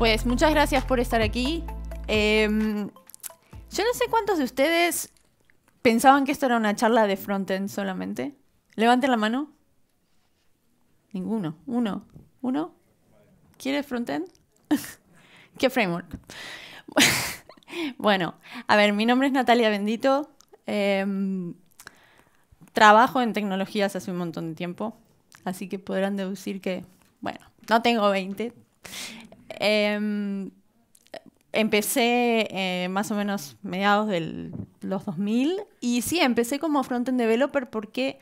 Pues muchas gracias por estar aquí. Em, yo no sé cuántos de ustedes pensaban que esto era una charla de frontend solamente. Levanten la mano. Ninguno. Uno. ¿Uno? ¿Quiere frontend? ¿Qué framework? bueno, a ver, mi nombre es Natalia Bendito. Em, trabajo en tecnologías hace un montón de tiempo, así que podrán deducir que, bueno, no tengo 20. Em, empecé eh, más o menos mediados de los 2000 y sí, empecé como frontend developer porque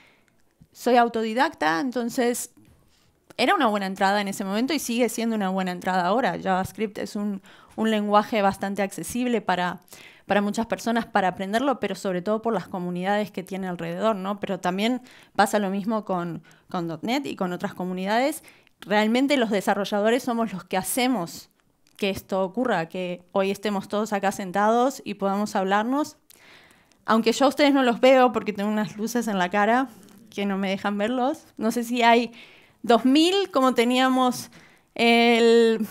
soy autodidacta, entonces era una buena entrada en ese momento y sigue siendo una buena entrada ahora. JavaScript es un, lenguaje bastante accesible para, para muchas personas para aprenderlo, pero sobre todo por las comunidades que tiene alrededor, ¿no? Pero también pasa lo mismo con, con .NET y con otras comunidades. Realmente los desarrolladores somos los que hacemos que esto ocurra, que hoy estemos todos acá sentados y podamos hablarnos. Aunque yo a ustedes no los veo porque tengo unas luces en la cara que no me dejan verlos. No sé si hay 2000, como teníamos el,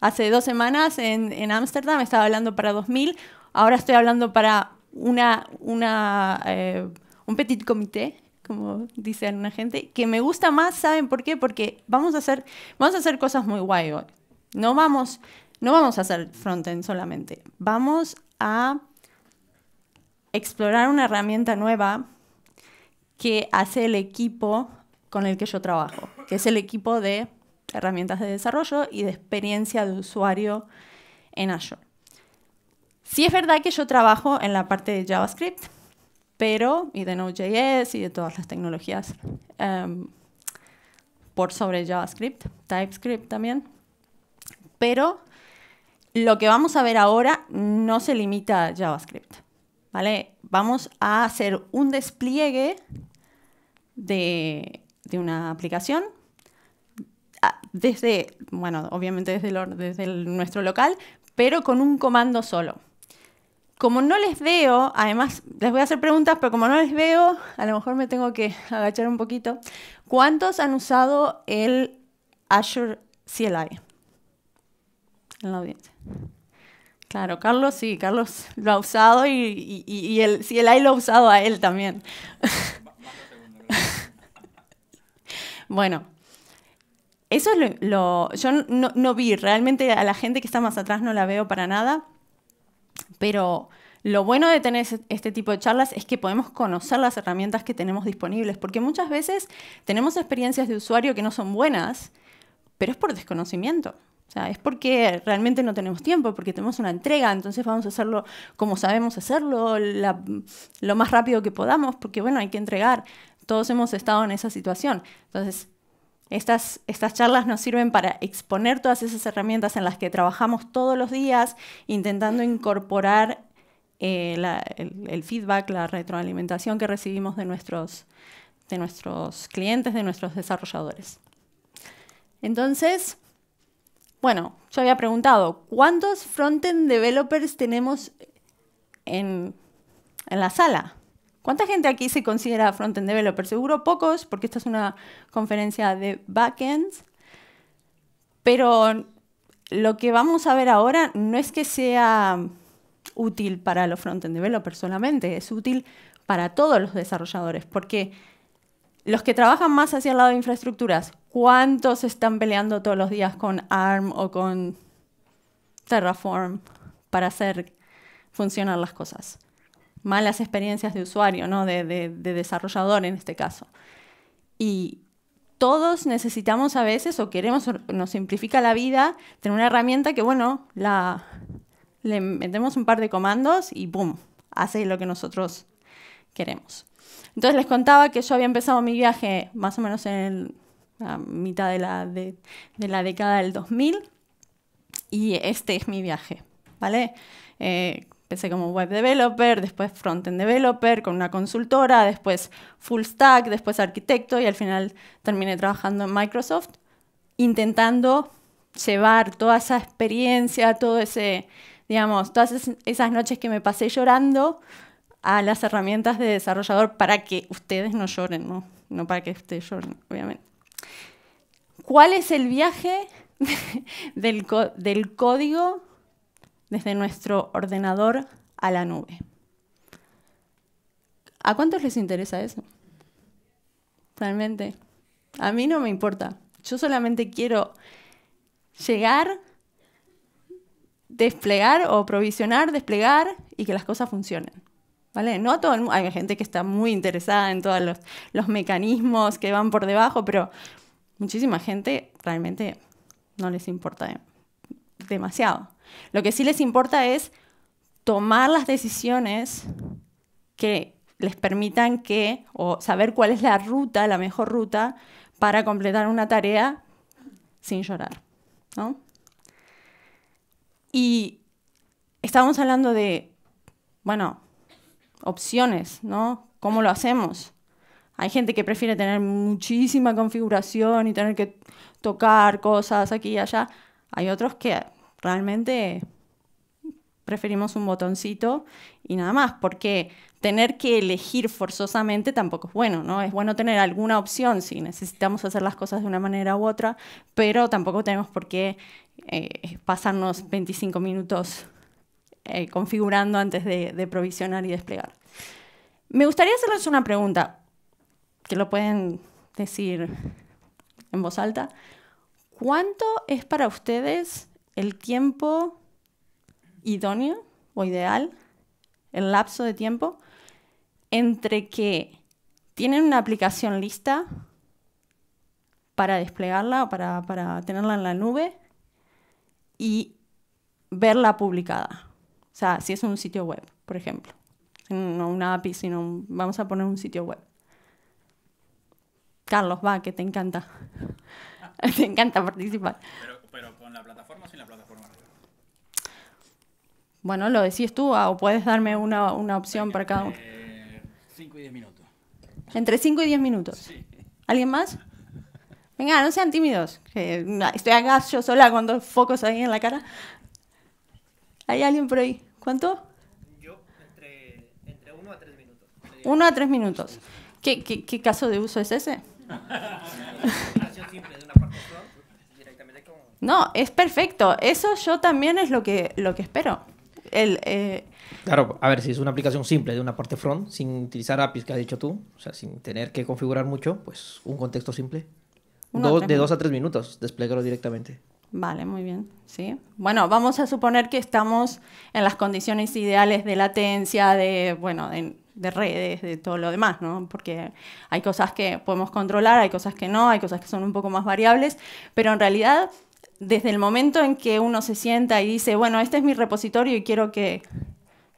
hace dos semanas en Ámsterdam, estaba hablando para 2000, ahora estoy hablando para una, eh, un petit comité, como dice una gente, que me gusta más, ¿saben por qué? Porque vamos a hacer, vamos a hacer cosas muy guay hoy. No vamos, no vamos a hacer frontend solamente, vamos a explorar una herramienta nueva que hace el equipo con el que yo trabajo, que es el equipo de herramientas de desarrollo y de experiencia de usuario en Azure. Sí es verdad que yo trabajo en la parte de JavaScript, pero y de Node.js y de todas las tecnologías em, por sobre JavaScript, TypeScript también. Pero lo que vamos a ver ahora no se limita a JavaScript. ¿vale? Vamos a hacer un despliegue de de una aplicación desde, bueno, obviamente desde, desde nuestro local, pero con un comando solo. Como no les veo, además les voy a hacer preguntas, pero como no les veo, a lo mejor me tengo que agachar un poquito. ¿Cuántos han usado el Azure CLI en la audiencia? Claro, Carlos sí, Carlos lo ha usado y, y el CLI lo ha usado a él también. Bueno, eso es lo, yo no, vi, realmente a la gente que está más atrás no la veo para nada, pero lo bueno de tener este tipo de charlas es que podemos conocer las herramientas que tenemos disponibles, porque muchas veces tenemos experiencias de usuario que no son buenas, pero es por desconocimiento. O sea, es porque realmente no tenemos tiempo, porque tenemos una entrega, entonces vamos a hacerlo como sabemos hacerlo, lo más rápido que podamos, porque bueno, hay que entregar. Todos hemos estado en esa situación. Entonces, estas, estas charlas nos sirven para exponer todas esas herramientas en las que trabajamos todos los días, intentando incorporar eh, el, feedback, la retroalimentación que recibimos de nuestros, de nuestros clientes, de nuestros desarrolladores. Entonces, bueno, yo había preguntado, ¿cuántos front-end developers tenemos en, en la sala? ¿Cuánta gente aquí se considera front-end developer? Seguro pocos, porque esta es una conferencia de backends. Pero lo que vamos a ver ahora no es que sea útil para los front-end developers solamente, es útil para todos los desarrolladores, porque los que trabajan más hacia el lado de infraestructuras, ¿cuántos están peleando todos los días con ARM o con Terraform para hacer funcionar las cosas? Malas experiencias de usuario, ¿no? de, desarrollador en este caso. Y todos necesitamos a veces o queremos, nos simplifica la vida, tener una herramienta que, bueno, la, le metemos un par de comandos y ¡pum! hace lo que nosotros queremos. Entonces les contaba que yo había empezado mi viaje más o menos en la mitad de la, de, la década del 2000 y este es mi viaje, ¿vale? Eh, Empecé como web developer, después front-end developer con una consultora, después full stack, después arquitecto y al final terminé trabajando en Microsoft, intentando llevar toda esa experiencia, todo ese, digamos, todas esas noches que me pasé llorando a las herramientas de desarrollador para que ustedes no lloren, no, no para que ustedes lloren, obviamente. ¿Cuál es el viaje del, del código desde nuestro ordenador a la nube. ¿A cuántos les interesa eso? Realmente. A mí no me importa. Yo solamente quiero llegar, desplegar o provisionar, desplegar y que las cosas funcionen. ¿Vale? No todo hay gente que está muy interesada en todos los, los mecanismos que van por debajo, pero muchísima gente realmente no les importa demasiado. Lo que sí les importa es tomar las decisiones que les permitan que, o saber cuál es la ruta, la mejor ruta, para completar una tarea sin llorar. ¿no? Y estamos hablando de, bueno, opciones, ¿no? ¿Cómo lo hacemos? Hay gente que prefiere tener muchísima configuración y tener que tocar cosas aquí y allá. Hay otros que realmente preferimos un botoncito y nada más, porque tener que elegir forzosamente tampoco es bueno, ¿no? Es bueno tener alguna opción si necesitamos hacer las cosas de una manera u otra, pero tampoco tenemos por qué eh, pasarnos 25 minutos eh, configurando antes de, de provisionar y desplegar. Me gustaría hacerles una pregunta, que lo pueden decir en voz alta. ¿Cuánto es para ustedes el tiempo idóneo o ideal, el lapso de tiempo, entre que tienen una aplicación lista para desplegarla o para, para tenerla en la nube y verla publicada. O sea, si es un sitio web, por ejemplo. No una API, sino vamos a poner un sitio web. Carlos, va, que te encanta. te encanta participar. Con la plataforma o sin la plataforma. Bueno, lo decís tú, o puedes darme una, una opción para cada uno. 5 y 10 minutos. Entre 5 y 10 minutos. Sí. ¿Alguien más? Venga, no sean tímidos. estoy acá yo sola con dos focos ahí en la cara. ¿Hay alguien por ahí? ¿Cuánto? Yo, entre, entre 1 a 3 minutos. 1 a 3 minutos. ¿Qué, qué, qué caso de uso es ese? No, es perfecto. Eso yo también es lo que, lo que espero. El, eh... Claro, a ver, si es una aplicación simple de una parte front, sin utilizar APIs que has dicho tú, o sea, sin tener que configurar mucho, pues un contexto simple. de dos a tres minutos, desplegarlo directamente. Vale, muy bien. Sí. Bueno, vamos a suponer que estamos en las condiciones ideales de latencia, de, bueno, de, de, redes, de todo lo demás, ¿no? Porque hay cosas que podemos controlar, hay cosas que no, hay cosas que son un poco más variables, pero en realidad, desde el momento en que uno se sienta y dice, bueno, este es mi repositorio y quiero que,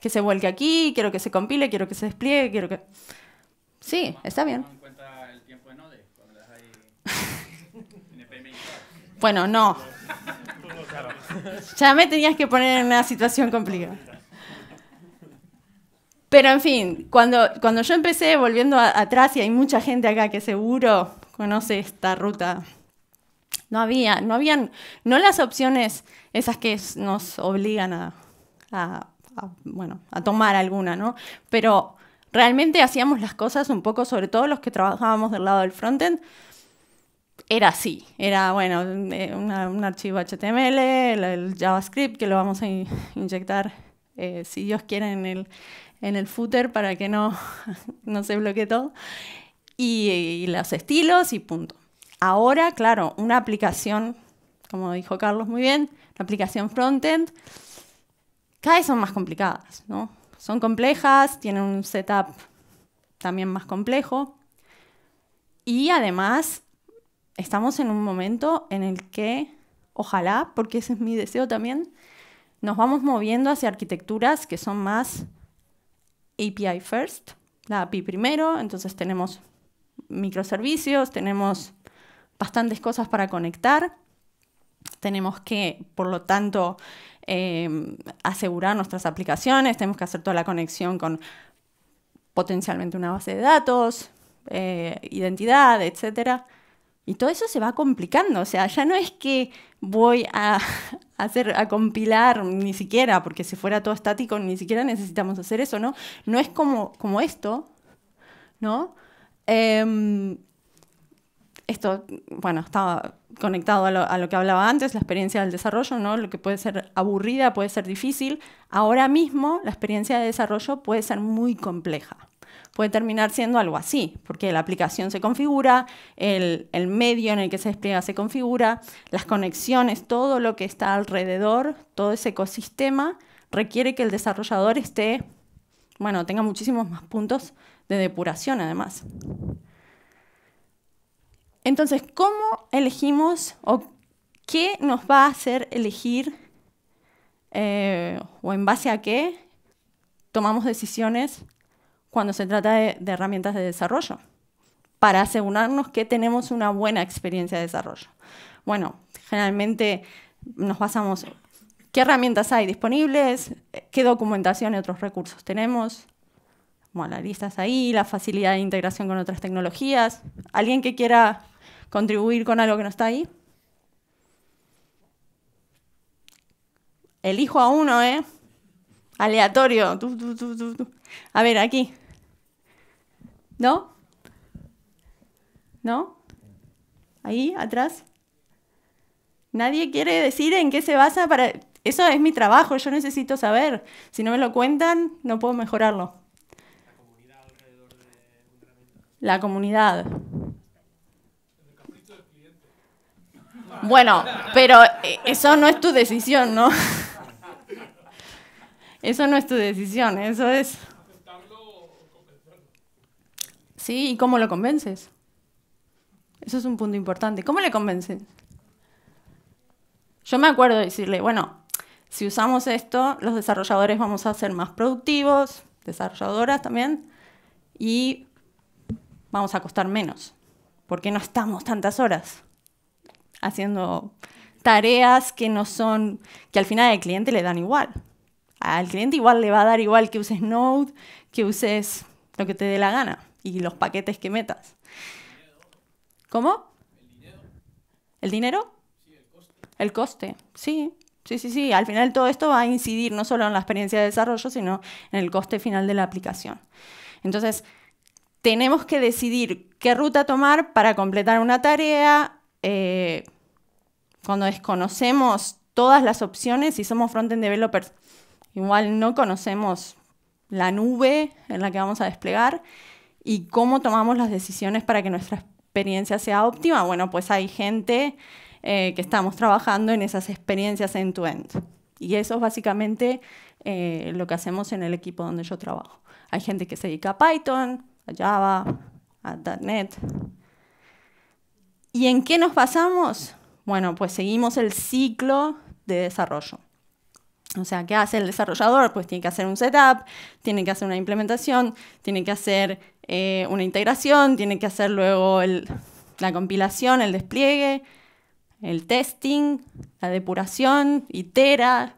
que se vuelque aquí, quiero que se compile, quiero que se despliegue, quiero que... Sí, está bien. Bueno, no. Ya me tenías que poner en una situación complicada. Pero en fin, cuando, cuando yo empecé volviendo atrás, y hay mucha gente acá que seguro conoce esta ruta, no había, no habían, no las opciones esas que nos obligan a, bueno, a tomar alguna, ¿no? Pero realmente hacíamos las cosas un poco, sobre todo los que trabajábamos del lado del frontend, era así, era bueno, eh, un archivo HTML, el, JavaScript que lo vamos a inyectar, eh, si Dios quiere, en el, en el footer para que no, no se bloquee todo, y, los estilos y punto. Ahora, claro, una aplicación, como dijo Carlos muy bien, la aplicación frontend, cada vez son más complicadas, ¿no? Son complejas, tienen un setup también más complejo, y además estamos en un momento en el que, ojalá, porque ese es mi deseo también, nos vamos moviendo hacia arquitecturas que son más API first, la API primero, entonces tenemos microservicios, tenemos bastantes cosas para conectar, tenemos que, por lo tanto, eh, asegurar nuestras aplicaciones, tenemos que hacer toda la conexión con potencialmente una base de datos, eh, identidad, etcétera. Y todo eso se va complicando, o sea, ya no es que voy a, hacer, a compilar ni siquiera, porque si fuera todo estático ni siquiera necesitamos hacer eso, ¿no? No es como, como esto, ¿no? Em, esto, bueno, estaba conectado a lo, que hablaba antes, la experiencia del desarrollo, ¿no? Lo que puede ser aburrida, puede ser difícil. Ahora mismo la experiencia de desarrollo puede ser muy compleja. Puede terminar siendo algo así, porque la aplicación se configura, el, el medio en el que se despliega se configura, las conexiones, todo lo que está alrededor, todo ese ecosistema requiere que el desarrollador esté, bueno, tenga muchísimos más puntos de depuración además. Entonces, ¿cómo elegimos o qué nos va a hacer elegir eh, o en base a qué tomamos decisiones cuando se trata de, herramientas de desarrollo? Para asegurarnos que tenemos una buena experiencia de desarrollo. Bueno, generalmente nos basamos qué herramientas hay disponibles, qué documentación y otros recursos tenemos. Bueno, la lista ahí, la facilidad de integración con otras tecnologías. ¿Alguien que quiera contribuir con algo que no está ahí? Elijo a uno, ¿eh? Aleatorio. A ver, aquí. ¿No? ¿No? Ahí, atrás. Nadie quiere decir en qué se basa para... Eso es mi trabajo, yo necesito saber. Si no me lo cuentan, no puedo mejorarlo. La comunidad alrededor de La comunidad. Bueno, pero eh, eso no es tu decisión, ¿no? Eso no es tu decisión, eso es... Sí, ¿y cómo lo convences? Eso es un punto importante. ¿Cómo le convences? Yo me acuerdo de decirle, bueno, si usamos esto, los desarrolladores vamos a ser más productivos, desarrolladoras también, y vamos a costar menos, porque no estamos tantas horas haciendo tareas que no son, que al final al cliente le dan igual. Al cliente igual le va a dar igual que uses Node, que uses lo que te dé la gana y los paquetes que metas. ¿Cómo? ¿El dinero? El coste, sí. Sí, sí, sí. Al final todo esto va a incidir no solo en la experiencia de desarrollo, sino en el coste final de la aplicación. Entonces, tenemos que decidir qué ruta tomar para completar una tarea, eh, cuando desconocemos todas las opciones y somos front-end developers, igual no conocemos la nube en la que vamos a desplegar y cómo tomamos las decisiones para que nuestra experiencia sea óptima. Bueno, pues hay gente eh, que estamos trabajando en esas experiencias end-to-end. Y eso es básicamente eh, lo que hacemos en el equipo donde yo trabajo. Hay gente que se dedica a Python, a Java, a .NET. ¿Y en qué nos basamos? Bueno, pues seguimos el ciclo de desarrollo. O sea, ¿qué hace el desarrollador? Pues tiene que hacer un setup, tiene que hacer una implementación, tiene que hacer eh, una integración, tiene que hacer luego la compilación, el despliegue, el testing, la depuración, itera,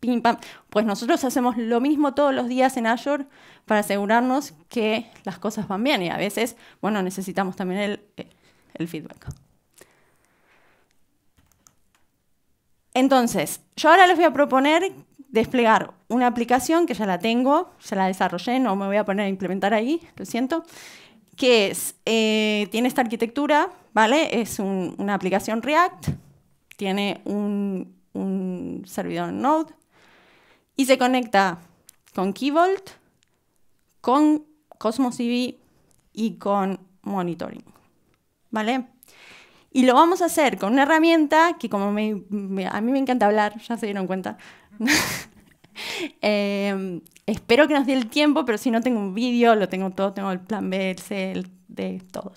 pim pam. Pues nosotros hacemos lo mismo todos los días en Azure para asegurarnos que las cosas van bien y a veces, bueno, necesitamos también el feedback. Entonces, yo ahora les voy a proponer desplegar una aplicación que ya la tengo, ya la desarrollé, no me voy a poner a implementar ahí, lo siento, que es, eh, tiene esta arquitectura, ¿vale? Es una aplicación React, tiene un, servidor Node y se conecta con Key Vault, con Cosmos DB y con Monitoring, ¿vale? Y lo vamos a hacer con una herramienta que como a mí me encanta hablar, ya se dieron cuenta. Em, espero que nos dé el tiempo, pero si no tengo un vídeo, lo tengo todo, tengo el plan B, el C, el D, todos.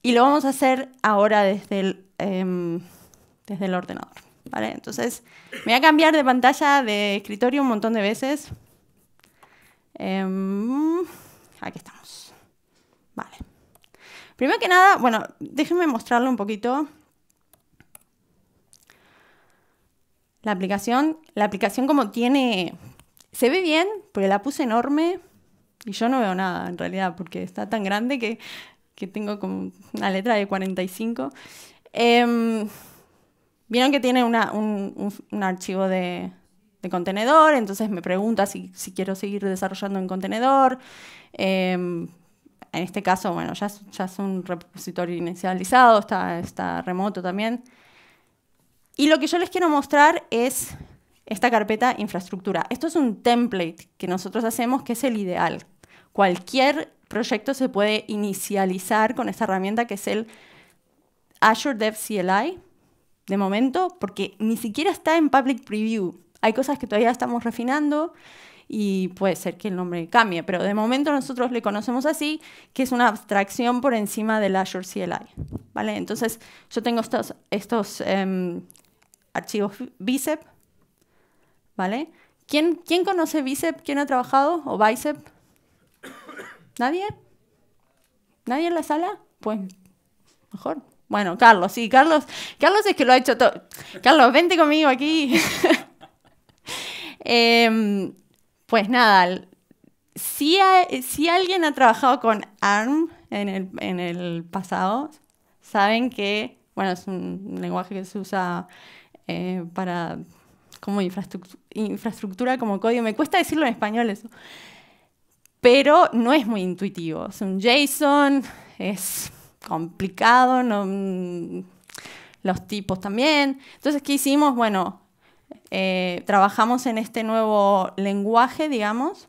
Y lo vamos a hacer ahora desde el, em, desde el ordenador. ¿vale? Entonces, me voy a cambiar de pantalla de escritorio un montón de veces. Em, aquí estamos. Vale. Primero que nada, bueno, déjenme mostrarlo un poquito. La aplicación, la aplicación como tiene, se ve bien, porque la puse enorme y yo no veo nada en realidad, porque está tan grande que, tengo como una letra de 45. Em, vieron que tiene un, archivo de, contenedor, entonces me pregunta si, quiero seguir desarrollando en contenedor. Em, en este caso, bueno, ya ya es un repositorio inicializado, está, está remoto también. Y lo que yo les quiero mostrar es esta carpeta infraestructura. Esto es un template que nosotros hacemos que es el ideal. Cualquier proyecto se puede inicializar con esta herramienta que es el Azure Dev CLI, de momento, porque ni siquiera está en public preview. Hay cosas que todavía estamos refinando y puede ser que el nombre cambie, pero de momento nosotros le conocemos así, que es una abstracción por encima del Azure CLI. ¿vale? Entonces, yo tengo estos, estos em, archivos BICEP, ¿vale? ¿Quién, ¿Quién conoce BICEP? ¿Quién ha trabajado? ¿O BICEP? ¿Nadie? ¿Nadie en la sala? Pues mejor. Bueno, Carlos, sí, Carlos. Carlos es que lo ha hecho todo. Carlos, vente conmigo aquí. Em, pues nada, si, alguien ha trabajado con ARM en el, pasado, saben que, bueno, es un lenguaje que se usa eh, para como infraestructura, como código. Me cuesta decirlo en español eso. Pero no es muy intuitivo. Es un JSON, es complicado, mm, los tipos también. Entonces, ¿qué hicimos? Bueno, eh, trabajamos en este nuevo lenguaje, digamos,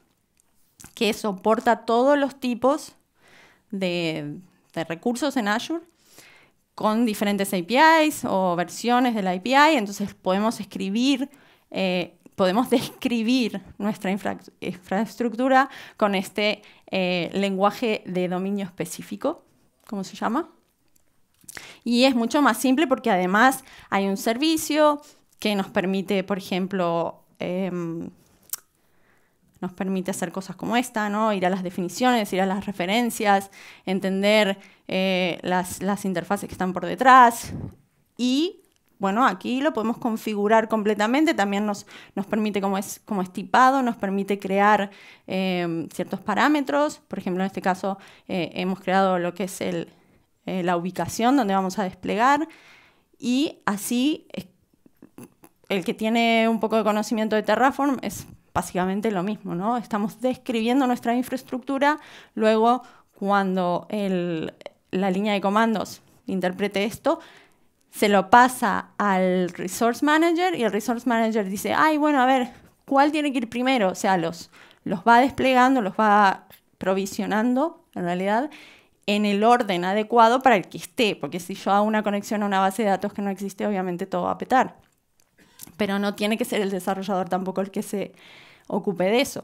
que soporta todos los tipos de, recursos en Azure con diferentes APIs o versiones de la API, entonces podemos escribir, eh, podemos describir nuestra infraestructura con este eh, lenguaje de dominio específico. ¿cómo se llama? Y es mucho más simple porque además hay un servicio que nos permite, por ejemplo, em, nos permite hacer cosas como esta, ¿no? Ir a las definiciones, ir a las referencias, entender eh, las, las, interfaces que están por detrás. Y bueno, aquí lo podemos configurar completamente. También nos, nos permite, como es, como estipado, nos permite crear em, ciertos parámetros. Por ejemplo, en este caso eh, hemos creado lo que es el, eh, la ubicación donde vamos a desplegar. Y así, el que tiene un poco de conocimiento de Terraform es básicamente lo mismo, ¿no? Estamos describiendo nuestra infraestructura, luego cuando la línea de comandos interprete esto, se lo pasa al Resource Manager y el Resource Manager dice, ay, bueno, a ver, ¿cuál tiene que ir primero? O sea, los, los va desplegando, los va provisionando, en realidad, en el orden adecuado para el que esté, porque si yo hago una conexión a una base de datos que no existe, obviamente todo va a petar. Pero no tiene que ser el desarrollador tampoco el que se ocupe de eso.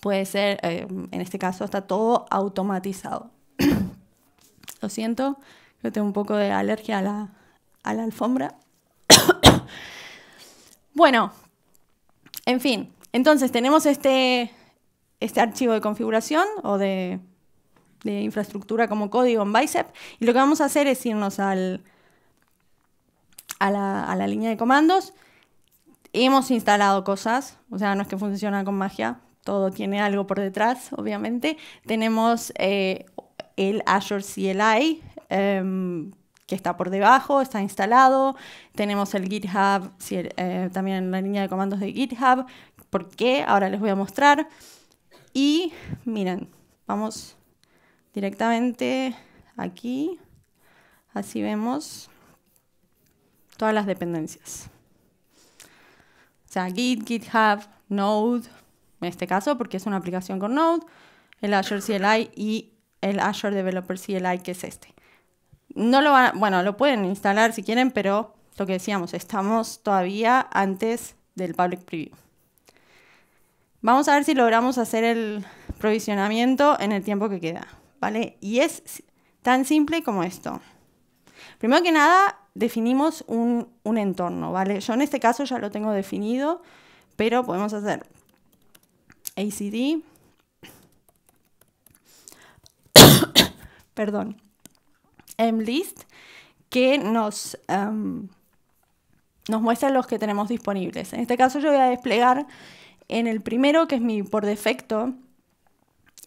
Puede ser, eh, en este caso, está todo automatizado. Lo siento. Yo tengo un poco de alergia a la, alfombra. bueno, en fin, entonces tenemos este, este archivo de configuración o de, infraestructura como código en Bicep y lo que vamos a hacer es irnos al, a, la, línea de comandos. Hemos instalado cosas, o sea, no es que funciona con magia, todo tiene algo por detrás, obviamente. Tenemos eh, el Azure CLI, Em, que está por debajo, está instalado. Tenemos el GitHub, eh, también la línea de comandos de GitHub. ¿Por qué? Ahora les voy a mostrar. Y miren, vamos directamente aquí. Así vemos todas las dependencias. O sea, Git, GitHub, Node, en este caso, porque es una aplicación con Node, el Azure CLI y el Azure Developer CLI, que es este. No lo van, bueno, lo pueden instalar si quieren, pero lo que decíamos, estamos todavía antes del public preview. Vamos a ver si logramos hacer el provisionamiento en el tiempo que queda, ¿vale? Y es tan simple como esto. Primero que nada, definimos un, un entorno, ¿vale? Yo en este caso ya lo tengo definido, pero podemos hacer ACD. Perdón list que nos, em, nos muestra los que tenemos disponibles. En este caso yo voy a desplegar en el primero, que es mi por defecto,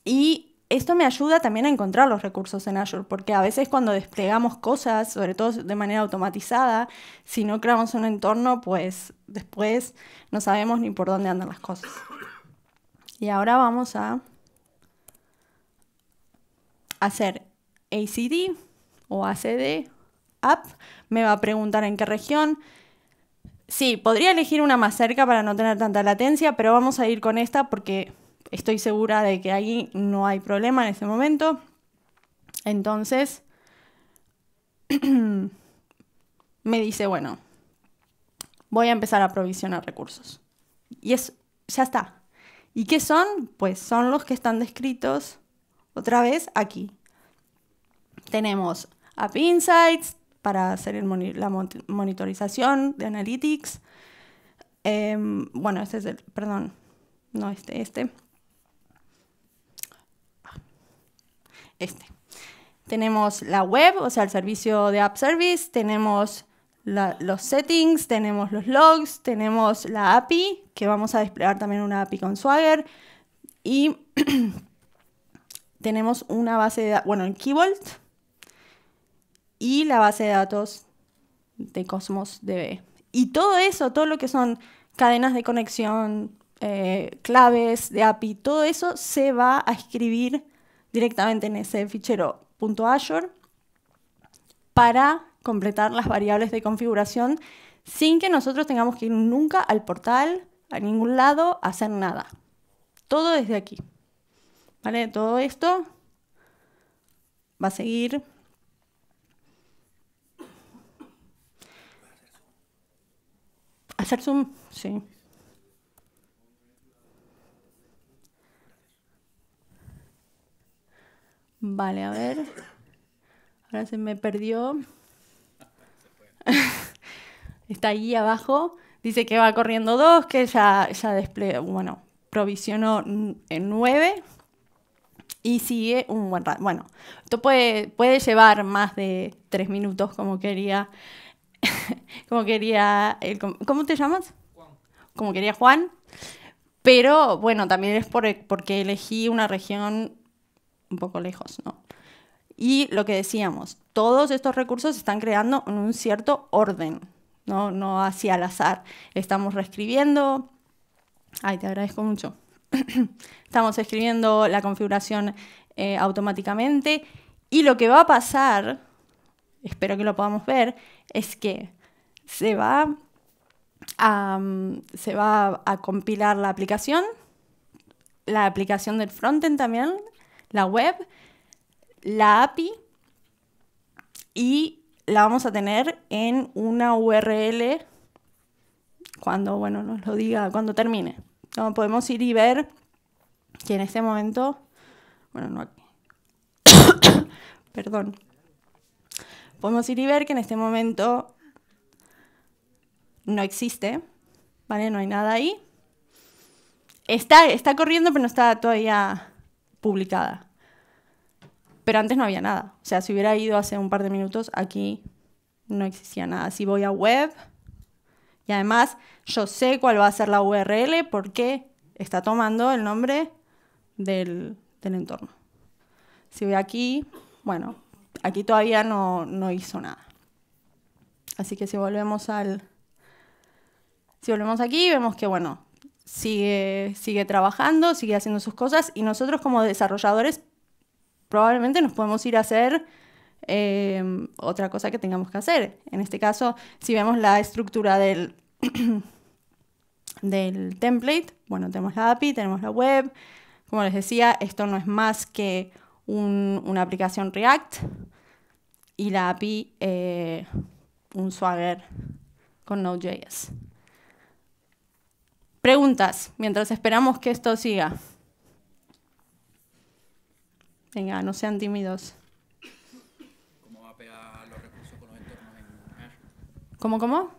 y esto me ayuda también a encontrar los recursos en Azure, porque a veces cuando desplegamos cosas, sobre todo de manera automatizada, si no creamos un entorno, pues después no sabemos ni por dónde andan las cosas. Y ahora vamos a hacer ACD o ACD app, me va a preguntar en qué región. Sí, podría elegir una más cerca para no tener tanta latencia, pero vamos a ir con esta porque estoy segura de que ahí no hay problema en ese momento. Entonces, me dice, bueno, voy a empezar a provisionar recursos. Y es, ya está. ¿Y qué son? Pues son los que están descritos otra vez aquí. Tenemos App Insights para hacer la monitorización de Analytics. Em, bueno, este es el, perdón, no este, este. Este. Tenemos la web, o sea, el servicio de App Service, tenemos los settings, tenemos los logs, tenemos la API, que vamos a desplegar también una API con Swagger, y tenemos una base de datos, bueno, en Key y la base de datos de Cosmos DB. Y todo eso, todo lo que son cadenas de conexión, eh, claves de API, todo eso se va a escribir directamente en ese fichero .azure para completar las variables de configuración sin que nosotros tengamos que ir nunca al portal, a ningún lado, a hacer nada. Todo desde aquí. ¿Vale? Todo esto va a seguir hacer zoom, sí. Vale, a ver. Ahora se me perdió. Está ahí abajo. Dice que va corriendo dos, que ya, ya despliegue, bueno, provisionó en nueve y sigue un buen rato. Bueno, esto puede, puede llevar más de tres minutos como quería, como quería, el, ¿cómo te llamas? Juan. Como quería Juan. Pero bueno, también es por, porque elegí una región un poco lejos, ¿no? Y lo que decíamos, todos estos recursos se están creando en un cierto orden, no, no así al azar. Estamos reescribiendo, ay, te agradezco mucho. Estamos escribiendo la configuración eh, automáticamente y lo que va a pasar, espero que lo podamos ver, es que se va a, se va a compilar la aplicación, la aplicación del frontend también, la web, la API y la vamos a tener en una URL cuando, bueno, nos lo diga, cuando termine. podemos ir y ver que en este momento, bueno, no aquí, perdón, podemos ir y ver que en este momento no existe, ¿vale? No hay nada ahí. Está, está corriendo, pero no está todavía publicada. Pero antes no había nada. O sea, si hubiera ido hace un par de minutos, aquí no existía nada. Si voy a web, y además yo sé cuál va a ser la URL porque está tomando el nombre del, entorno. Si voy aquí, bueno, aquí todavía no, no hizo nada. Así que si volvemos al... Si volvemos aquí, vemos que, bueno, sigue, sigue trabajando, sigue haciendo sus cosas y nosotros como desarrolladores probablemente nos podemos ir a hacer em, otra cosa que tengamos que hacer. En este caso, si vemos la estructura del, del template, bueno, tenemos la API, tenemos la web. Como les decía, esto no es más que una aplicación React y la API eh, un Swagger con Node.js. Preguntas, mientras esperamos que esto siga. Venga, no sean tímidos. ¿Cómo va a pegar los recursos con los entornos en Azure? ¿Cómo, cómo?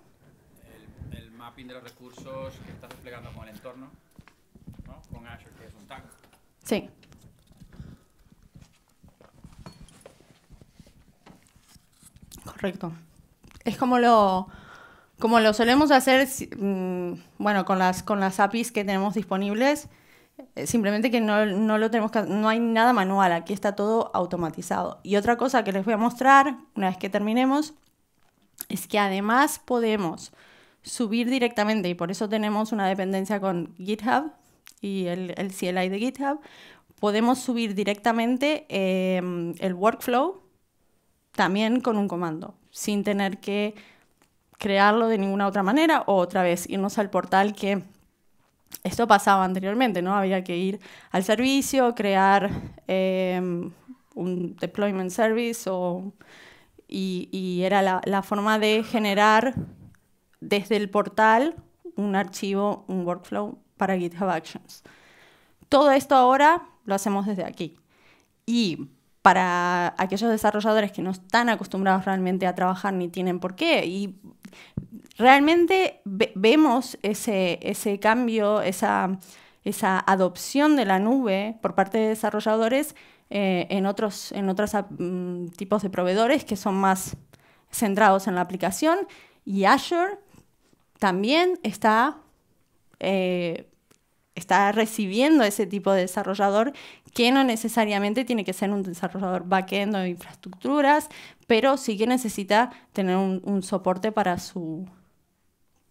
El, el mapping de los recursos que estás desplegando con el entorno, ¿no? Con Azure, que es un tag. Sí. Correcto. Es como lo como lo solemos hacer, mm, bueno, con las, con las APIs que tenemos disponibles, simplemente que no, lo tenemos no hay nada manual, aquí está todo automatizado. Y otra cosa que les voy a mostrar, una vez que terminemos, es que además podemos subir directamente, y por eso tenemos una dependencia con GitHub y el, el CLI de GitHub, podemos subir directamente em, el workflow también con un comando, sin tener que crearlo de ninguna otra manera o otra vez irnos al portal que esto pasaba anteriormente, ¿no? Había que ir al servicio, crear em, un deployment service o, y, era la, la, forma de generar desde el portal un archivo, un workflow para GitHub Actions. Todo esto ahora lo hacemos desde aquí. Y para aquellos desarrolladores que no están acostumbrados realmente a trabajar ni tienen por qué, y realmente vemos ese, ese cambio, esa, esa adopción de la nube por parte de desarrolladores eh, en otros, en otros mm, tipos de proveedores que son más centrados en la aplicación. Y Azure también está eh, está recibiendo ese tipo de desarrollador que no necesariamente tiene que ser un desarrollador backend o infraestructuras, pero sí que necesita tener un, soporte para su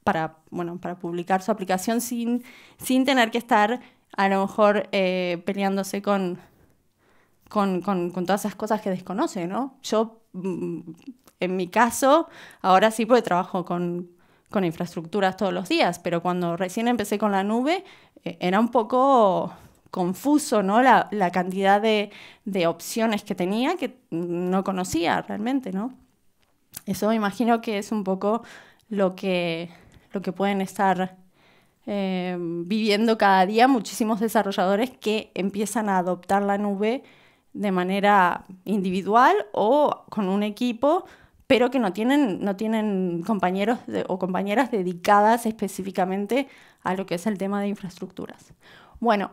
para, bueno, para publicar su aplicación sin, sin tener que estar a lo mejor eh, peleándose con, con, con, todas esas cosas que desconoce, ¿no? Yo, mm, en mi caso, ahora sí porque trabajo con, con infraestructuras todos los días, pero cuando recién empecé con la nube eh, era un poco confuso ¿no? la, cantidad de, opciones que tenía que no conocía realmente. ¿no? Eso me imagino que es un poco lo que, lo que pueden estar eh, viviendo cada día muchísimos desarrolladores que empiezan a adoptar la nube de manera individual o con un equipo pero que no tienen, no tienen compañeros o compañeras dedicadas específicamente a lo que es el tema de infraestructuras. Bueno,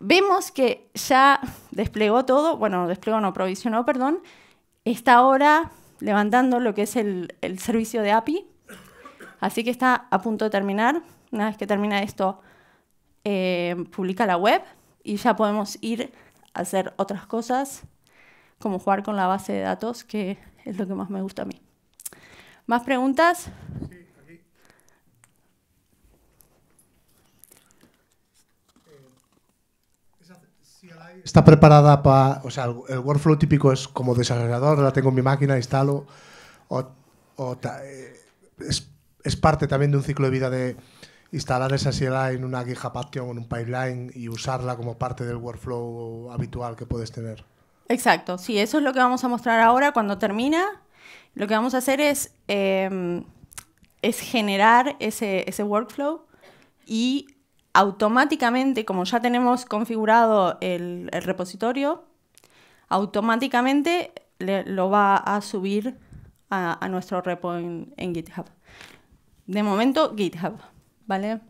vemos que ya desplegó todo, bueno, desplegó, no, provisionó, perdón, está ahora levantando lo que es el, servicio de API, así que está a punto de terminar. Una vez que termina esto, eh, publica la web y ya podemos ir a hacer otras cosas, como jugar con la base de datos, que es lo que más me gusta a mí. ¿Más preguntas? está preparada para, o sea, el, workflow típico es como desarrollador, la tengo en mi máquina, instalo, o, eh, parte también de un ciclo de vida de instalar esa CLI en una GitHub Action o en un pipeline y usarla como parte del workflow habitual que puedes tener. Exacto, sí, eso es lo que vamos a mostrar ahora cuando termina. Lo que vamos a hacer es, em, es generar ese, workflow y automáticamente, como ya tenemos configurado el, repositorio, automáticamente lo va a subir a, nuestro repo en, GitHub. De momento, GitHub, ¿vale?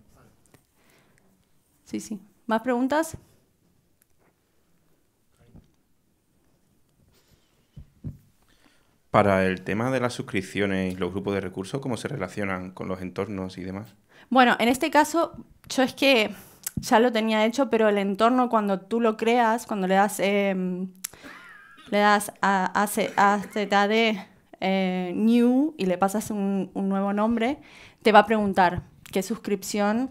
Sí, sí. ¿Más preguntas? Para el tema de las suscripciones y los grupos de recursos, ¿cómo se relacionan con los entornos y demás? Bueno, en este caso, yo es que ya lo tenía hecho, pero el entorno cuando tú lo creas, cuando le das, em, le das a, a, ZD eh, New y le pasas un, un nuevo nombre, te va a preguntar qué suscripción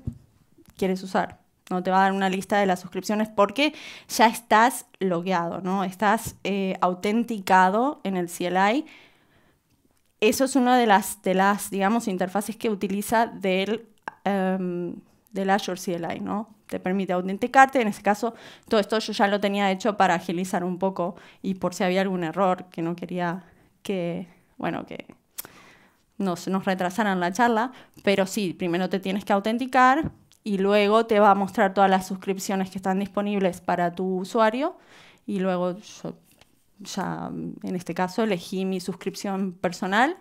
quieres usar. ¿no? Te va a dar una lista de las suscripciones porque ya estás logueado, ¿no? Estás eh, autenticado en el CLI. Eso es una de las, de las digamos, interfaces que utiliza del, um, del Azure CLI, ¿no? Te permite autenticarte. En este caso, todo esto yo ya lo tenía hecho para agilizar un poco y por si había algún error que no quería que, bueno, que nos, nos retrasaran la charla. Pero sí, primero te tienes que autenticar, y luego te va a mostrar todas las suscripciones que están disponibles para tu usuario y luego yo ya en este caso elegí mi suscripción personal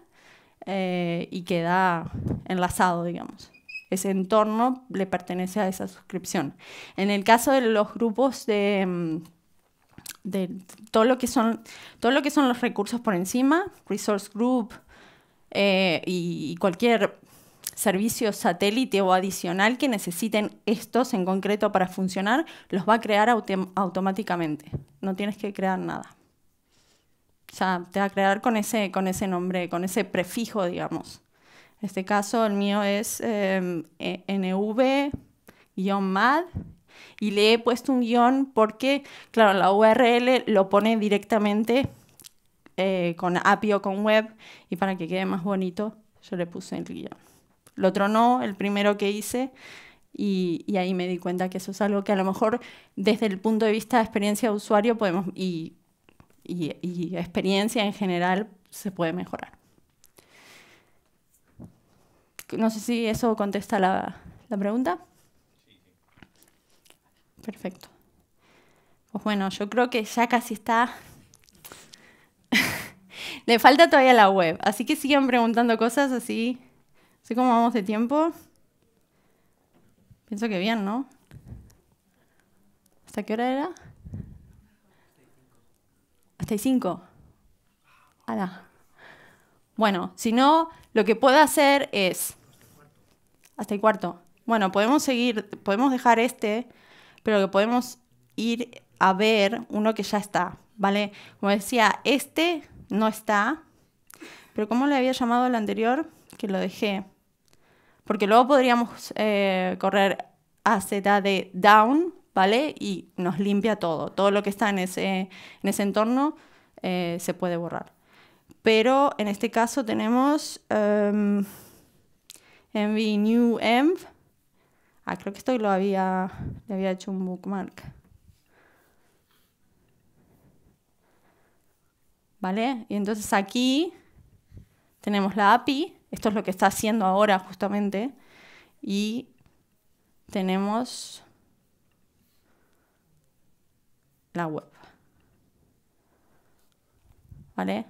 eh, y queda enlazado, digamos. Ese entorno le pertenece a esa suscripción. En el caso de los grupos de, mm, de todo lo que son todo lo que son los recursos por encima, resource group eh, y cualquier servicio satélite o adicional que necesiten estos en concreto para funcionar, los va a crear automáticamente. No tienes que crear nada. Sea, te va a crear con ese, con ese nombre, con ese prefijo, digamos. En este caso, el mío es em, e, nv-mad Y le he puesto un guion porque, claro, la URL lo pone directamente eh, con API o con web y para que quede más bonito yo le puse el guion. Lo otro no, el primero que hice y, ahí me di cuenta que eso es algo que a lo mejor desde el punto de vista de experiencia de usuario podemos y, y experiencia en general se puede mejorar. No sé si eso contesta la, la pregunta. Perfecto. Pues bueno, yo creo que ya casi está. Le falta todavía la web, así que sigan preguntando cosas así. Sé cómo vamos de tiempo. Pienso que bien, ¿no? ¿Hasta qué hora era? Hasta y cinco. Bueno, si no, lo que puedo hacer es... Hasta el cuarto. Bueno, podemos seguir, podemos dejar este, pero que podemos ir a ver uno que ya está, ¿vale? Como decía, este no está, pero ¿cómo le había llamado el anterior? Que lo dejé. Porque luego podríamos eh, correr a Z de down, ¿vale? Y nos limpia todo. Todo lo que está en ese, en ese entorno eh, se puede borrar. Pero en este caso tenemos um, env new env. Ah, creo que esto lo había, le había hecho un bookmark. Y entonces aquí tenemos la API esto es lo que está haciendo ahora justamente. Y tenemos la web. ¿Vale?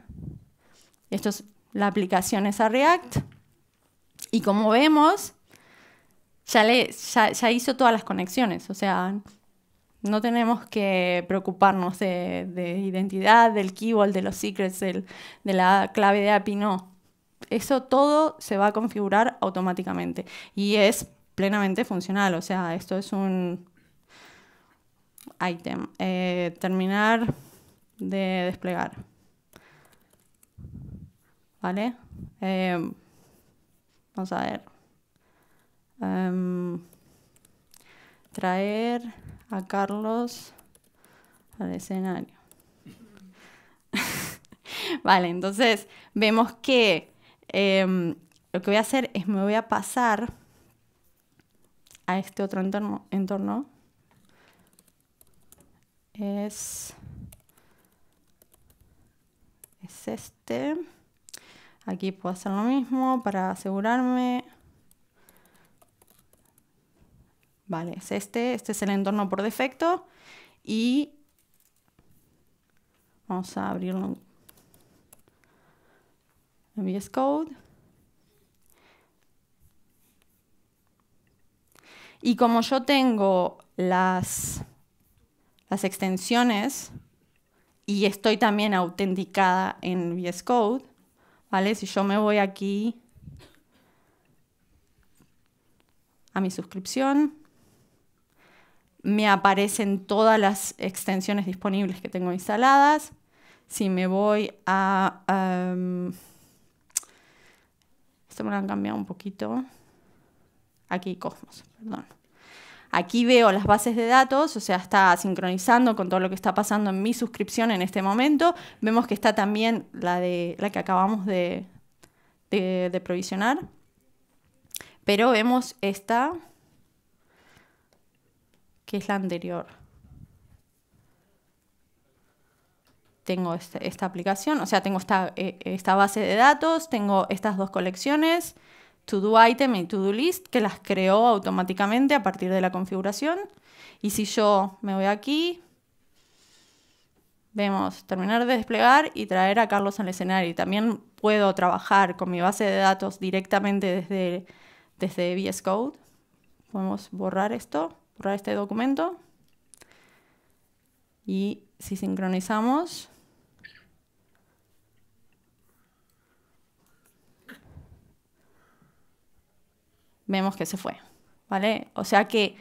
Esto es la aplicación esa React. Y como vemos, ya, ya, hizo todas las conexiones. O sea, no tenemos que preocuparnos de, identidad, del keyword, de los secrets, de la clave de API, no eso todo se va a configurar automáticamente y es plenamente funcional. O sea, esto es un item. Eh, terminar de desplegar. ¿Vale? Eh, vamos a ver. Em, traer a Carlos al escenario. vale, entonces vemos que Em, lo que voy a hacer es me voy a pasar a este otro entorno. entorno. Es, es este. Aquí puedo hacer lo mismo para asegurarme. Vale, es este. Este es el entorno por defecto. Y vamos a abrirlo VS Code. Y como yo tengo las, las extensiones y estoy también autenticada en VS Code, ¿vale? Si yo me voy aquí a mi suscripción, me aparecen todas las extensiones disponibles que tengo instaladas. Si me voy a... Em, esto me lo han cambiado un poquito. Aquí Cosmos, perdón. Aquí veo las bases de datos, o sea, está sincronizando con todo lo que está pasando en mi suscripción en este momento. Vemos que está también la, de, la que acabamos de, de provisionar. Pero vemos esta, que es la anterior. tengo este, esta aplicación, o sea, tengo esta, eh, esta base de datos, tengo estas dos colecciones, To-Do Item y To-Do List, que las creó automáticamente a partir de la configuración. Y si yo me voy aquí, vemos terminar de desplegar y traer a Carlos al escenario. También puedo trabajar con mi base de datos directamente desde, desde VS Code. Podemos borrar esto, borrar este documento. Y si sincronizamos, vemos que se fue, ¿vale? O sea que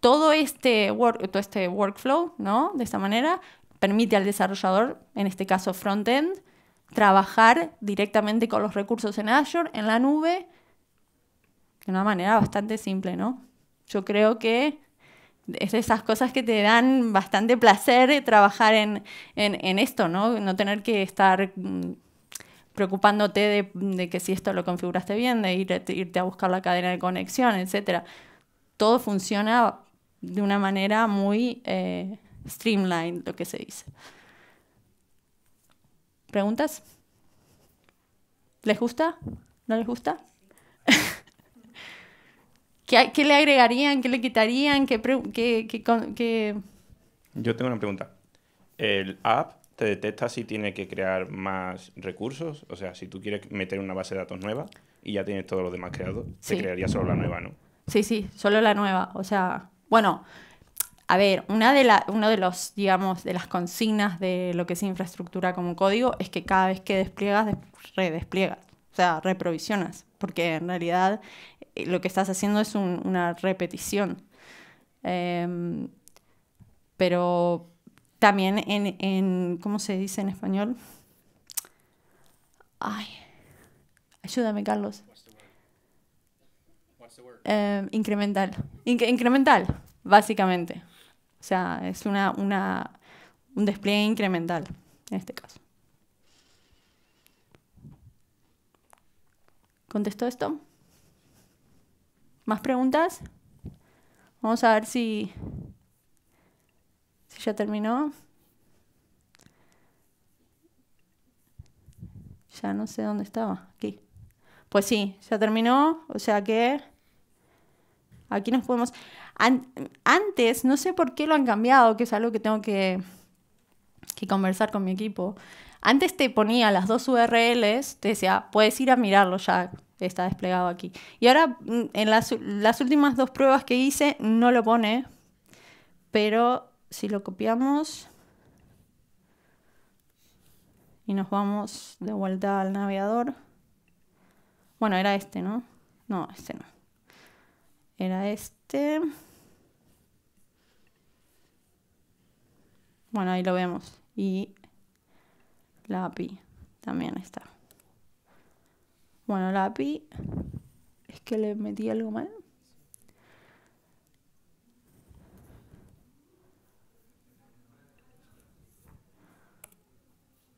todo este, work, todo este workflow, ¿no? De esta manera, permite al desarrollador, en este caso frontend, trabajar directamente con los recursos en Azure, en la nube, de una manera bastante simple, ¿no? Yo creo que es esas cosas que te dan bastante placer trabajar en, en, esto, ¿no? No tener que estar mm, preocupándote de, que si esto lo configuraste bien, de irte a buscar la cadena de conexión, etc. Todo funciona de una manera muy eh, streamlined, lo que se dice. ¿Preguntas? ¿Les gusta? ¿No les gusta? ¿Qué, ¿Qué, le agregarían? ¿Qué le quitarían? ¿Qué, qué, qué, Yo tengo una pregunta. ¿El app te detecta si tiene que crear más recursos? O sea, si tú quieres meter una base de datos nueva y ya tienes todos los demás creados, te crearía solo la nueva, ¿no? Sí, sí, solo la nueva. O sea, bueno, a ver, una de la, uno de los, digamos, de las consignas de lo que es infraestructura como código es que cada vez que despliegas, redespliegas, o sea, reprovisionas, porque en realidad lo que estás haciendo es una repetición. Em, pero también en, en, ¿cómo se dice en español? Ay, ayúdame, Carlos. Em, incremental. incremental, básicamente. O sea, es una, una, un despliegue incremental en este caso. ¿Contestó esto? ¿Más preguntas? Vamos a ver si, si ya terminó. Ya no sé dónde estaba. Aquí. Pues sí, ya terminó. O sea que aquí nos podemos... antes, no sé por qué lo han cambiado, que es algo que tengo que, que conversar con mi equipo. Antes te ponía las dos URLs, te decía, puedes ir a mirarlo ya, está desplegado aquí. Y ahora mm, en las, las últimas dos pruebas que hice no lo pone, pero si lo copiamos y nos vamos de vuelta al navegador, bueno, era este, ¿no? No, este no. Era este. Bueno, ahí lo vemos. Y la API también está. Bueno, la API es que le metí algo mal.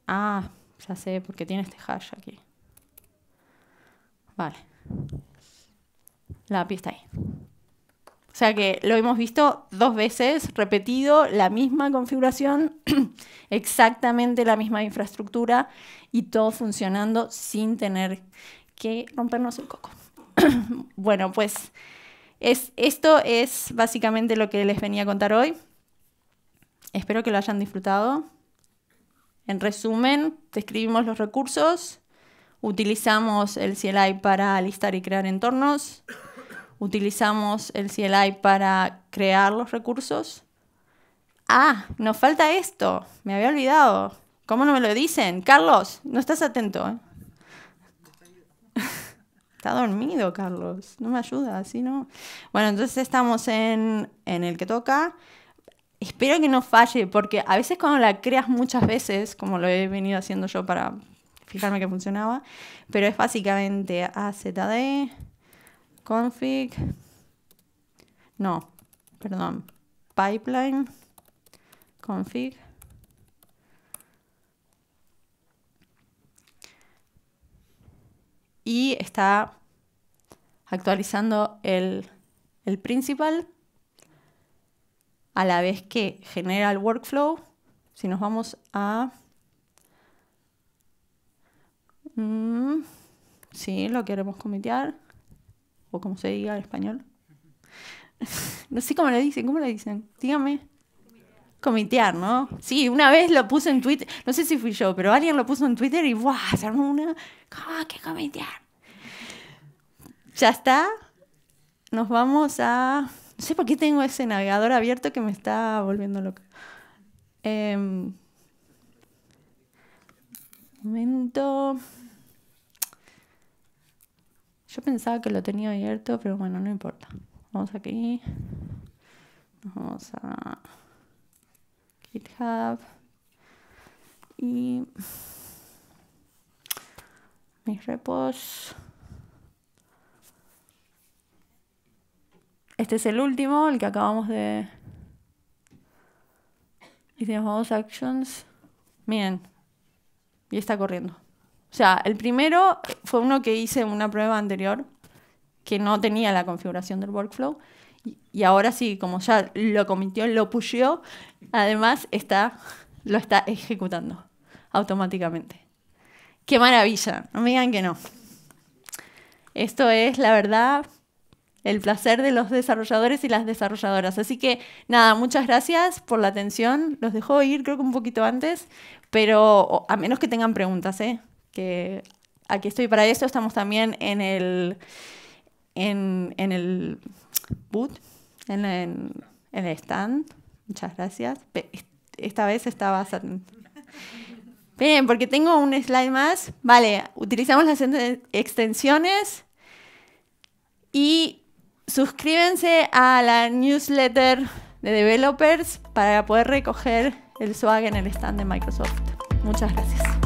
Ah, ya sé, porque tiene este hash aquí. Vale. La API está ahí. O sea que lo hemos visto dos veces, repetido, la misma configuración, exactamente la misma infraestructura y todo funcionando sin tener que rompernos el coco. bueno, pues es, esto es básicamente lo que les venía a contar hoy. Espero que lo hayan disfrutado. En resumen, describimos los recursos, utilizamos el CLI para listar y crear entornos, utilizamos el CLI para crear los recursos. Ah, nos falta esto, me había olvidado. ¿Cómo no me lo dicen? Carlos, no estás atento. ¿eh? Está dormido, Carlos. No me ayuda, así no. Bueno, entonces estamos en, en el que toca. Espero que no falle, porque a veces cuando la creas muchas veces, como lo he venido haciendo yo para fijarme que funcionaba, pero es básicamente AZD, config, no, perdón, pipeline, config, y está actualizando el, el principal a la vez que genera el workflow. Si nos vamos a... Mm, sí, lo queremos comitear o como se diga en español. no sé cómo le dicen, ¿cómo le dicen? Dígame. Comitear, ¿no? Sí, una vez lo puse en Twitter, no sé si fui yo, pero alguien lo puso en Twitter y ¡buah! Se armó una. ¿Cómo que comitear? Ya está. Nos vamos a. No sé por qué tengo ese navegador abierto que me está volviendo loca. Eh... momento. Yo pensaba que lo tenía abierto, pero bueno, no importa. Vamos aquí. vamos a GitHub. Y mis repos. Este es el último, el que acabamos de Hicimos actions. Bien. Y está corriendo. O sea, el primero fue uno que hice una prueba anterior que no tenía la configuración del workflow. Y ahora sí, como ya lo cometió, lo pusheó, además está, lo está ejecutando automáticamente. ¡Qué maravilla! No me digan que no. Esto es, la verdad, el placer de los desarrolladores y las desarrolladoras. Así que nada, muchas gracias por la atención. Los dejo ir creo que un poquito antes, pero a menos que tengan preguntas, ¿eh? Aquí estoy para eso. Estamos también en el, en, el boot, en, el stand. Muchas gracias. Esta vez estaba... Bien, porque tengo un slide más. Vale, utilizamos las extensiones y suscríbanse a la newsletter de developers para poder recoger el swag en el stand de Microsoft. Muchas gracias.